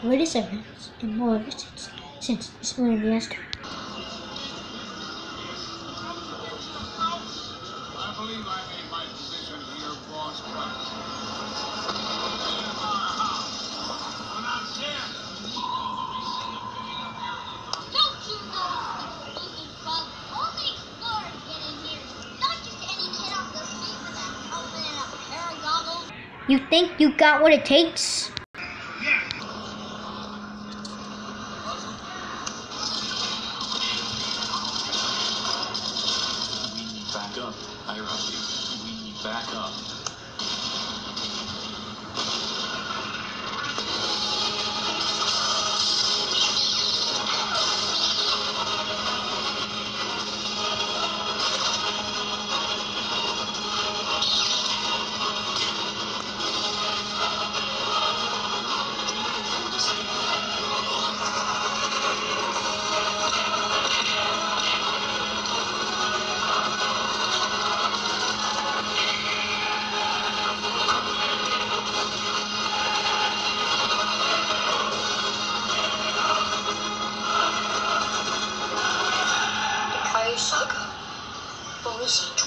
greatest events and more ever since, since this morning yesterday. I believe I made my position here boss We need backup. I repeat, we need backup. 大哥帮我写出。